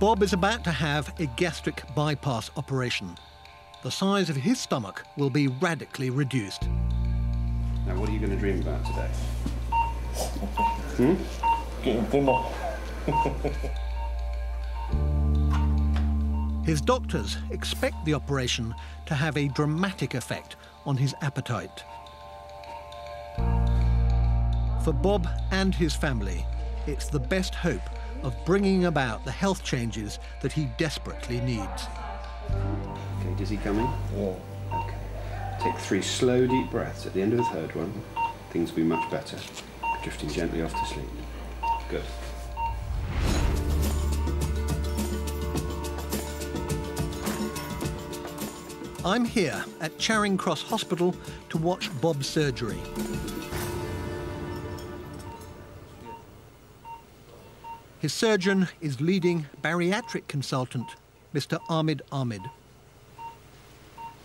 Bob is about to have a gastric bypass operation. The size of his stomach will be radically reduced. Now, what are you going to dream about today? hmm? Getting thinner. His doctors expect the operation to have a dramatic effect on his appetite. For Bob and his family, it's the best hope of bringing about the health changes that he desperately needs. Okay, Dizzy coming? Yeah. Okay. Take three slow, deep breaths. At the end of the third one, things will be much better. Drifting gently off to sleep. Good. I'm here at Charing Cross Hospital to watch Bob's surgery. His surgeon is leading bariatric consultant, Mr. Ahmed Ahmed.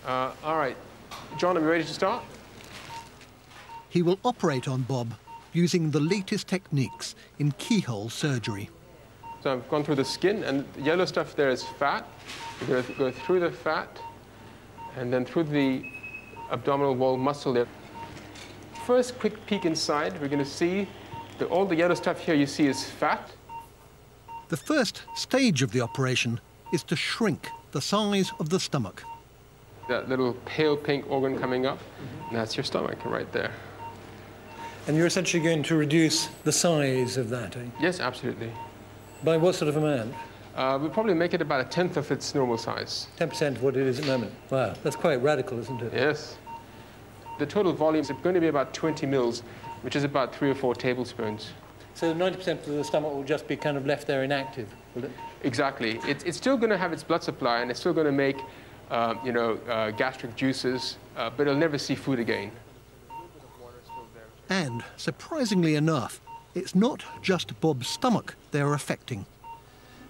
Uh, all right. John, are we ready to start? He will operate on Bob using the latest techniques in keyhole surgery. So I've gone through the skin, and the yellow stuff there is fat. We're going to go through the fat, and then through the abdominal wall muscle there. First quick peek inside, we're going to see that all the yellow stuff here you see is fat. The first stage of the operation is to shrink the size of the stomach. That little pale pink organ coming up, that's your stomach right there. And you're essentially going to reduce the size of that, eh? Yes, absolutely. By what sort of amount? Uh, we'll probably make it about a tenth of its normal size. 10% of what it is at the moment. Wow, that's quite radical, isn't it? Yes. The total volume is going to be about 20 mils, which is about three or four tablespoons. So 90% of the stomach will just be kind of left there inactive, will it? Exactly. It's, it's still going to have its blood supply, and it's still going to make, uh, you know, uh, gastric juices, uh, but it'll never see food again. And, surprisingly enough, it's not just Bob's stomach they're affecting.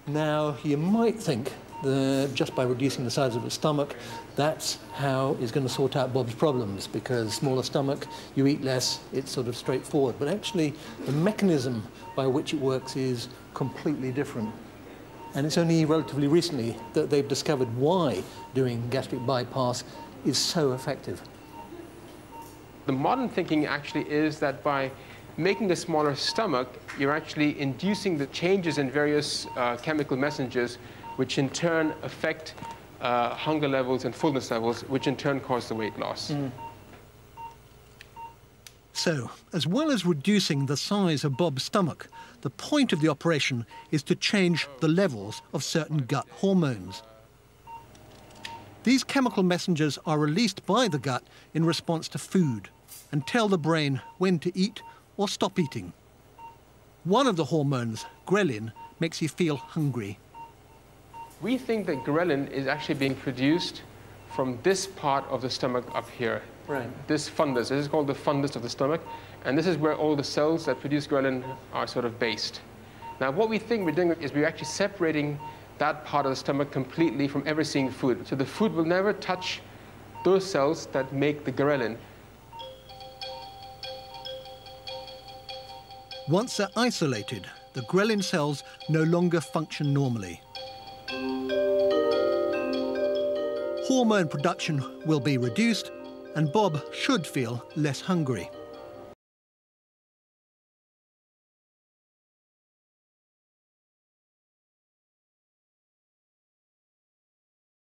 Now, you might think that just by reducing the size of the stomach, that's how it's going to sort out Bob's problems, because smaller stomach, you eat less, it's sort of straightforward. But actually, the mechanism by which it works is completely different. And it's only relatively recently that they've discovered why doing gastric bypass is so effective. The modern thinking actually is that by making a smaller stomach, you're actually inducing the changes in various uh, chemical messengers, which in turn affect uh, hunger levels and fullness levels, which in turn cause the weight loss. Mm. So, as well as reducing the size of Bob's stomach, the point of the operation is to change the levels of certain gut hormones. These chemical messengers are released by the gut in response to food and tell the brain when to eat or stop eating. One of the hormones, ghrelin, makes you feel hungry. We think that ghrelin is actually being produced from this part of the stomach up here. Right. This fundus. This is called the fundus of the stomach. And this is where all the cells that produce ghrelin are sort of based. Now, what we think we're doing is we're actually separating that part of the stomach completely from ever seeing food. So the food will never touch those cells that make the ghrelin. Once they're isolated, the ghrelin cells no longer function normally. Hormone production will be reduced, and Bob should feel less hungry.